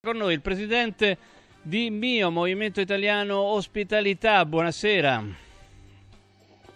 Con noi il presidente di Mio, Movimento Italiano Ospitalità. Buonasera.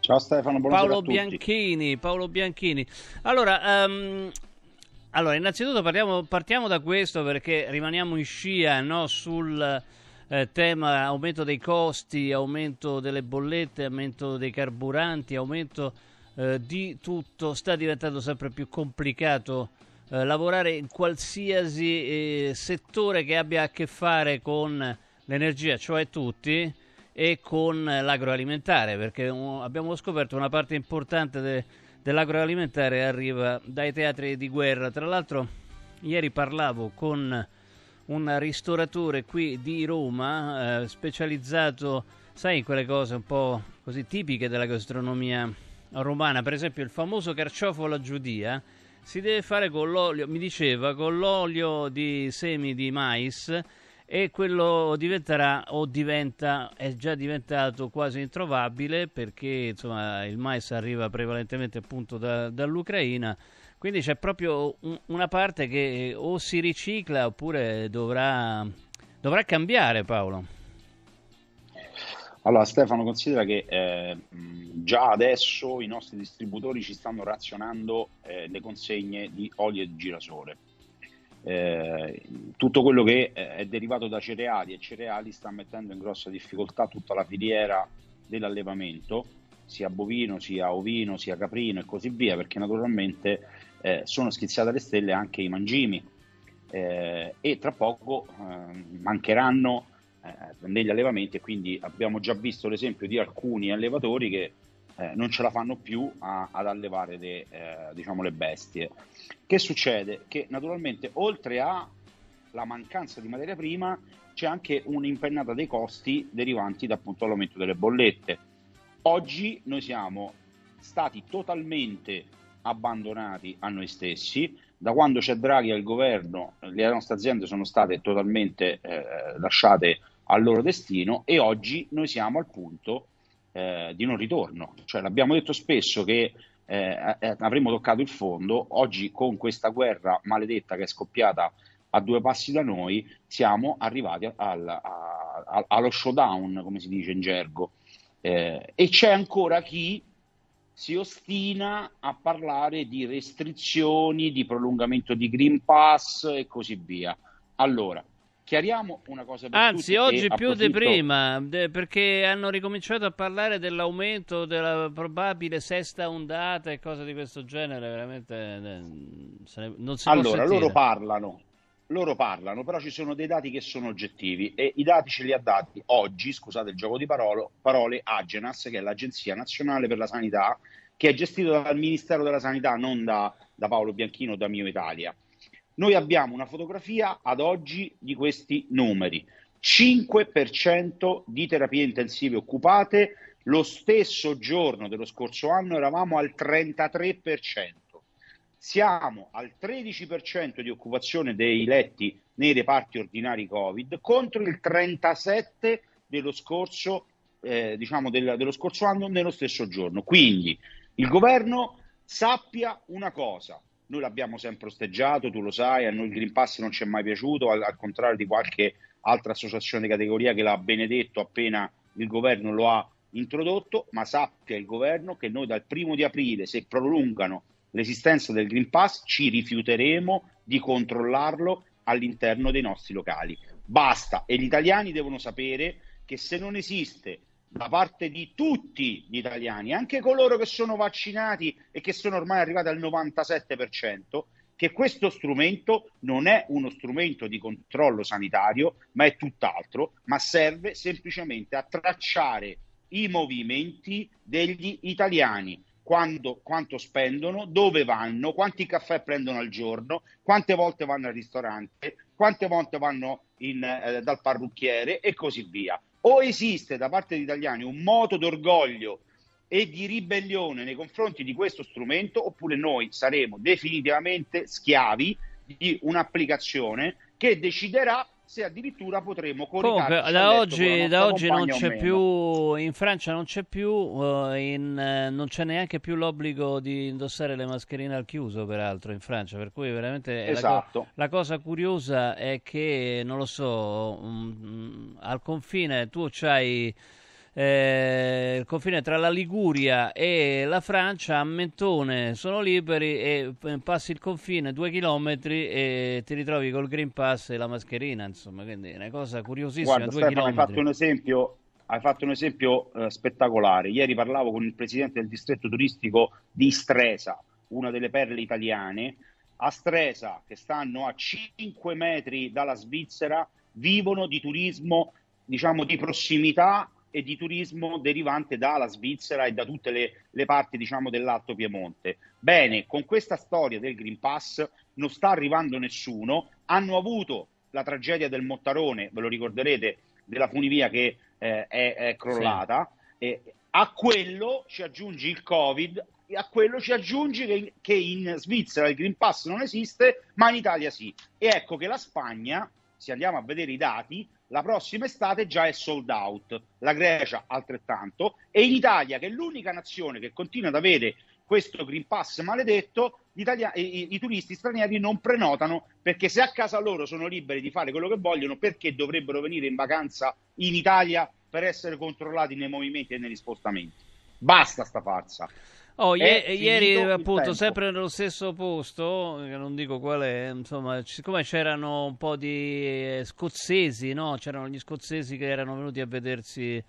Ciao Stefano, buonasera Paolo Bianchini, Paolo Bianchini. Allora, um, allora innanzitutto parliamo, partiamo da questo perché rimaniamo in scia no, sul eh, tema aumento dei costi, aumento delle bollette, aumento dei carburanti, aumento eh, di tutto. Sta diventando sempre più complicato eh, lavorare in qualsiasi eh, settore che abbia a che fare con l'energia, cioè tutti, e con l'agroalimentare, perché um, abbiamo scoperto una parte importante de- dell'agroalimentare arriva dai teatri di guerra. Tra l'altro, ieri parlavo con un ristoratore qui di Roma, eh, specializzato, sai, in quelle cose un po' così tipiche della gastronomia romana, per esempio il famoso carciofo alla giudia si deve fare con l'olio, mi diceva, con l'olio di semi di mais e quello diventerà o diventa, è già diventato quasi introvabile perché insomma il mais arriva prevalentemente appunto da, dall'Ucraina. Quindi c'è proprio un, una parte che o si ricicla oppure dovrà, dovrà cambiare Paolo. Allora Stefano considera che eh, già adesso i nostri distributori ci stanno razionando eh, le consegne di olio di girasole. Eh, tutto quello che eh, è derivato da cereali e cereali sta mettendo in grossa difficoltà tutta la filiera dell'allevamento, sia bovino, sia ovino, sia caprino e così via, perché naturalmente eh, sono schizzate alle stelle anche i mangimi eh, e tra poco mancheranno negli allevamenti e quindi abbiamo già visto l'esempio di alcuni allevatori che eh, non ce la fanno più a, ad allevare le, eh, diciamo le bestie. Che succede? Che naturalmente oltre alla mancanza di materia prima c'è anche un'impennata dei costi derivanti appunto dall'aumento delle bollette. Oggi noi siamo stati totalmente abbandonati a noi stessi. Da quando c'è Draghi al governo, le nostre aziende sono state totalmente eh, lasciate al loro destino e oggi noi siamo al punto eh, di non ritorno. Cioè, l'abbiamo detto spesso che eh, avremmo toccato il fondo, oggi con questa guerra maledetta che è scoppiata a due passi da noi, siamo arrivati al, a, a, allo showdown, come si dice in gergo. Eh, e c'è ancora chi si ostina a parlare di restrizioni, di prolungamento di Green Pass e così via. Allora, Chiariamo una cosa per Anzi, tutti oggi più di prima, de, perché hanno ricominciato a parlare dell'aumento della probabile sesta ondata e cose di questo genere, veramente ne, non si allora, loro parlano, loro parlano, però ci sono dei dati che sono oggettivi e i dati ce li ha dati oggi, scusate il gioco di parole, parole Agenas, che è l'Agenzia Nazionale per la Sanità, che è gestita dal Ministero della Sanità, non da, da Paolo Bianchino o da Mio Italia. Noi abbiamo una fotografia ad oggi di questi numeri. 5% di terapie intensive occupate, lo stesso giorno dello scorso anno eravamo al 33%. Siamo al 13% di occupazione dei letti nei reparti ordinari Covid contro il 37% dello scorso, eh, diciamo del, dello scorso anno nello stesso giorno. Quindi il governo sappia una cosa, noi l'abbiamo sempre osteggiato, tu lo sai, a noi il Green Pass non ci è mai piaciuto, al, al contrario di qualche altra associazione di categoria che l'ha benedetto appena il governo lo ha introdotto, ma sappia il governo che noi dal primo di aprile, se prolungano l'esistenza del Green Pass, ci rifiuteremo di controllarlo all'interno dei nostri locali. Basta e gli italiani devono sapere che se non esiste da parte di tutti gli italiani, anche coloro che sono vaccinati e che sono ormai arrivati al 97%, che questo strumento non è uno strumento di controllo sanitario, ma è tutt'altro, ma serve semplicemente a tracciare i movimenti degli italiani, quando, quanto spendono, dove vanno, quanti caffè prendono al giorno, quante volte vanno al ristorante, quante volte vanno in, eh, dal parrucchiere e così via o esiste da parte degli italiani un moto d'orgoglio e di ribellione nei confronti di questo strumento, oppure noi saremo definitivamente schiavi di un'applicazione che deciderà se addirittura potremo Comunque, da oggi, da oggi non c'è più, in Francia non c'è più, uh, in, uh, non c'è neanche più l'obbligo di indossare le mascherine al chiuso, peraltro, in Francia, per cui veramente esatto. la, co- la, cosa curiosa è che, non lo so, um, al confine tu c'hai eh, il confine tra la Liguria e la Francia a Mentone sono liberi e passi il confine due chilometri e ti ritrovi col Green Pass e la mascherina, insomma, quindi è una cosa curiosissima. Guarda, Stefano, hai fatto un esempio, hai fatto un esempio eh, spettacolare. Ieri parlavo con il presidente del distretto turistico di Stresa, una delle perle italiane. A Stresa, che stanno a 5 metri dalla Svizzera, vivono di turismo diciamo di prossimità e di turismo derivante dalla Svizzera e da tutte le, le parti diciamo, dell'Alto Piemonte. Bene, con questa storia del Green Pass non sta arrivando nessuno, hanno avuto la tragedia del Mottarone, ve lo ricorderete, della funivia che eh, è, è, crollata, sì. e a quello ci aggiungi il Covid, a quello ci aggiungi che, che in Svizzera il Green Pass non esiste, ma in Italia sì. E ecco che la Spagna, se andiamo a vedere i dati, la prossima estate già è sold out, la Grecia altrettanto e in Italia, che è l'unica nazione che continua ad avere questo Green Pass maledetto, gli i, i, turisti stranieri non prenotano perché se a casa loro sono liberi di fare quello che vogliono, perché dovrebbero venire in vacanza in Italia per essere controllati nei movimenti e negli spostamenti? Basta sta farsa. Oh, ie- ieri appunto sempre nello stesso posto, non dico qual è, insomma, siccome c'erano un po' di eh, scozzesi, no? C'erano gli scozzesi che erano venuti a vedersi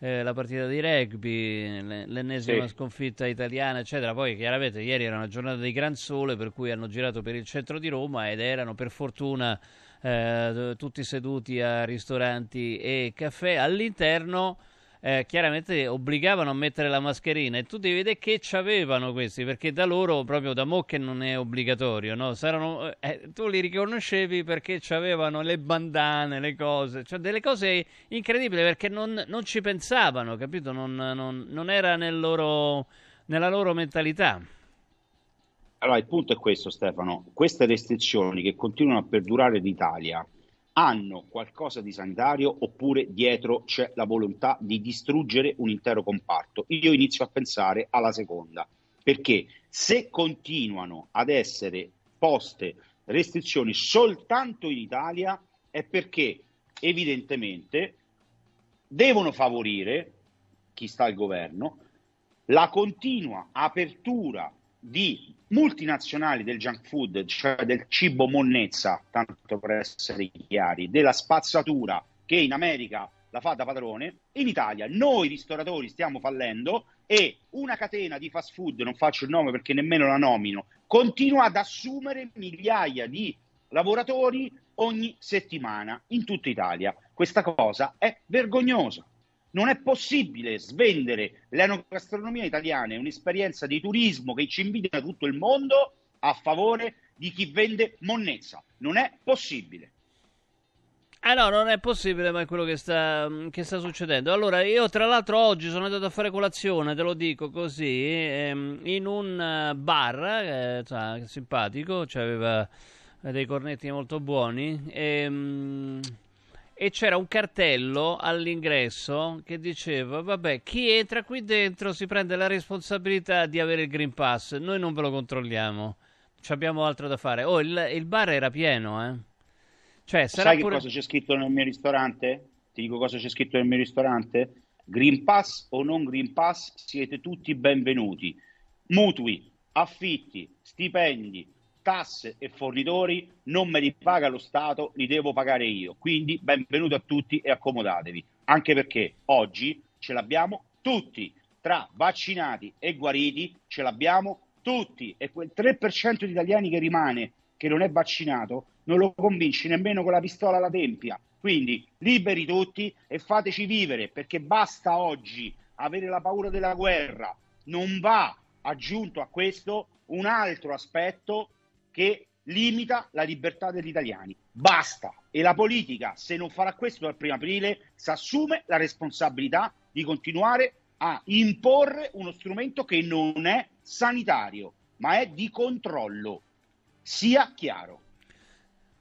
eh, la partita di rugby, l'ennesima sì. sconfitta italiana, eccetera. Poi chiaramente ieri era una giornata di gran sole, per cui hanno girato per il centro di Roma ed erano per fortuna eh, tutti seduti a ristoranti e caffè all'interno eh, chiaramente obbligavano a mettere la mascherina e tu devi vedere che c'avevano questi perché da loro proprio da mo non è obbligatorio no? Saranno, eh, tu li riconoscevi perché c'avevano le bandane le cose cioè delle cose incredibili perché non, non ci pensavano capito? Non, non, non era nel loro, nella loro mentalità. Allora il punto è questo Stefano. Queste restrizioni che continuano a perdurare in hanno qualcosa di sanitario oppure dietro c'è la volontà di distruggere un intero comparto. Io inizio a pensare alla seconda, perché se continuano ad essere poste restrizioni soltanto in Italia è perché evidentemente devono favorire chi sta al governo la continua apertura di multinazionali del junk food, cioè del cibo monnezza, tanto per essere chiari, della spazzatura che in America la fa da padrone, in Italia noi ristoratori stiamo fallendo e una catena di fast food, non faccio il nome perché nemmeno la nomino, continua ad assumere migliaia di lavoratori ogni settimana in tutta Italia. Questa cosa è vergognosa. Non è possibile svendere l'enogastronomia italiana e un'esperienza di turismo che ci invita da tutto il mondo a favore di chi vende monnezza. Non è possibile. Ah no, non è possibile, ma è quello che sta, che sta, succedendo. Allora, io tra l'altro oggi sono andato a fare colazione, te lo dico così, ehm, in un eh, bar, eh, cioè, simpatico, cioè aveva dei cornetti molto buoni. Ehm, e c'era un cartello all'ingresso che diceva vabbè chi entra qui dentro si prende la responsabilità di avere il Green Pass. Noi non ve lo controlliamo. Ci abbiamo altro da fare. Oh il, il bar era pieno eh. Cioè, sai pure... che cosa c'è scritto nel mio ristorante? ti dico cosa c'è scritto nel mio ristorante? Green Pass o non Green Pass siete tutti benvenuti. Mutui affitti stipendi tasse e fornitori non me li paga lo Stato, li devo pagare io. Quindi benvenuti a tutti e accomodatevi, anche perché oggi ce l'abbiamo tutti, tra vaccinati e guariti ce l'abbiamo tutti e quel 3% di italiani che rimane che non è vaccinato non lo convinci nemmeno con la pistola alla tempia. Quindi liberi tutti e fateci vivere perché basta oggi avere la paura della guerra. Non va aggiunto a questo un altro aspetto che limita la libertà degli italiani. Basta. E la politica, se non farà questo dal primo aprile, si assume la responsabilità di continuare a imporre uno strumento che non è sanitario, ma è di controllo. Sia chiaro.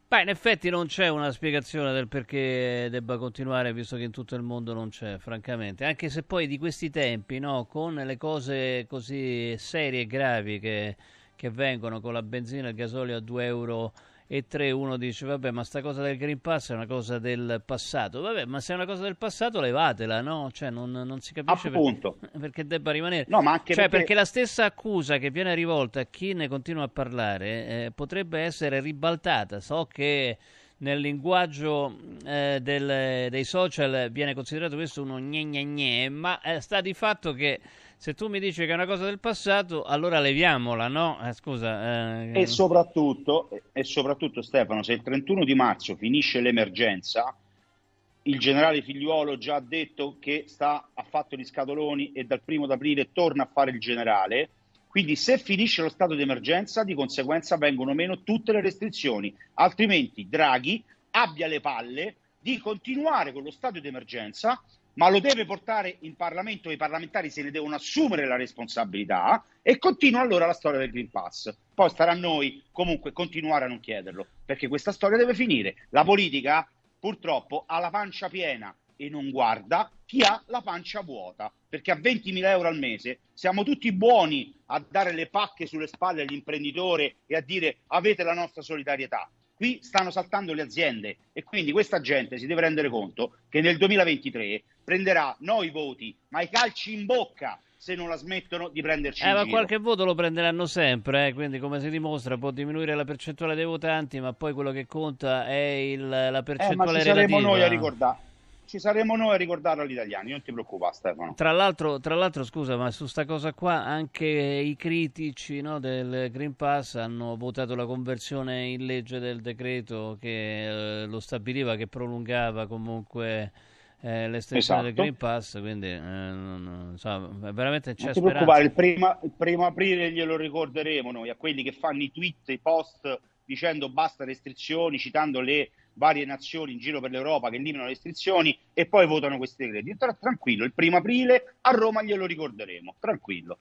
Beh, in effetti non c'è una spiegazione del perché debba continuare, visto che in tutto il mondo non c'è, francamente. Anche se poi di questi tempi, no, con le cose così serie e gravi che, che vengono con la benzina e il gasolio a 2 euro e 3 uno dice vabbè ma sta cosa del Green Pass è una cosa del passato. Vabbè ma se è una cosa del passato levatela no? cioè non, non si capisce perché, perché, debba rimanere. No, ma anche cioè perché... perché... la stessa accusa che viene rivolta a chi ne continua a parlare eh, potrebbe essere ribaltata. So che nel linguaggio eh, del, dei social viene considerato questo uno gne gne gne ma eh, sta di fatto che se tu mi dici che è una cosa del passato, allora leviamola, no? Eh, scusa. Eh... E, soprattutto, e soprattutto, Stefano, se il 31 di marzo finisce l'emergenza, il generale Figliuolo già ha detto che sta, ha fatto gli scatoloni e dal primo d'aprile torna a fare il generale. Quindi se finisce lo stato di emergenza, di conseguenza vengono meno tutte le restrizioni. Altrimenti Draghi abbia le palle di continuare con lo stato di emergenza ma lo deve portare in Parlamento e i parlamentari se ne devono assumere la responsabilità e continua allora la storia del Green Pass. Poi starà a noi comunque continuare a non chiederlo, perché questa storia deve finire. La politica purtroppo ha la pancia piena e non guarda chi ha la pancia vuota, perché a 20.000 euro al mese siamo tutti buoni a dare le pacche sulle spalle agli imprenditori e a dire avete la nostra solidarietà. Qui stanno saltando le aziende e quindi questa gente si deve rendere conto che nel 2023 prenderà no i voti, ma i calci in bocca se non la smettono di prenderci eh, ma giro. qualche voto lo prenderanno sempre, eh, quindi come si dimostra può diminuire la percentuale dei votanti, ma poi quello che conta è il, la percentuale eh, ci relativa. saremo noi a ricordare ci saremo noi a ricordarlo agli italiani, non ti preoccupare Stefano. Tra l'altro, tra l'altro, scusa, ma su sta cosa qua anche i critici no, del Green Pass hanno votato la conversione in legge del decreto che eh, lo stabiliva, che prolungava comunque eh, l'estensione esatto. del Green Pass, quindi eh, non, so, veramente c'è non ti preoccupare, il primo, il primo aprile glielo ricorderemo noi a quelli che fanno i tweet, i post dicendo basta restrizioni, citando le varie nazioni in giro per l'Europa che eliminano le restrizioni e poi votano questi decreti. Tranquillo, il primo aprile a Roma glielo ricorderemo, tranquillo.